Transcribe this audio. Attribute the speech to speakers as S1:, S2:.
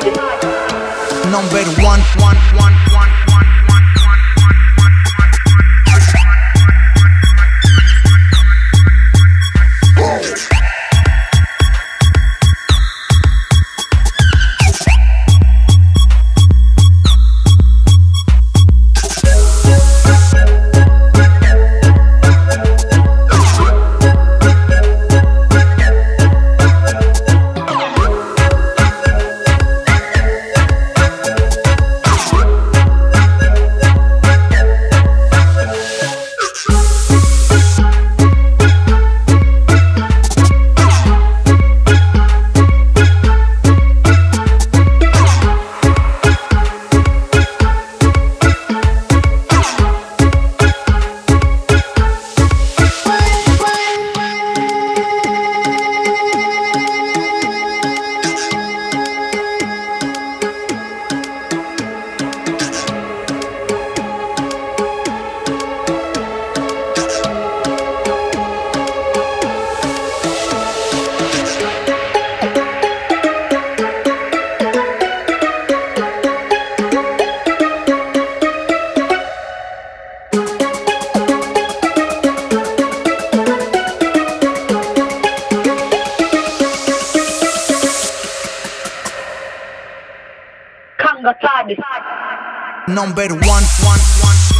S1: Number one, one, one, one, Number one, one, one.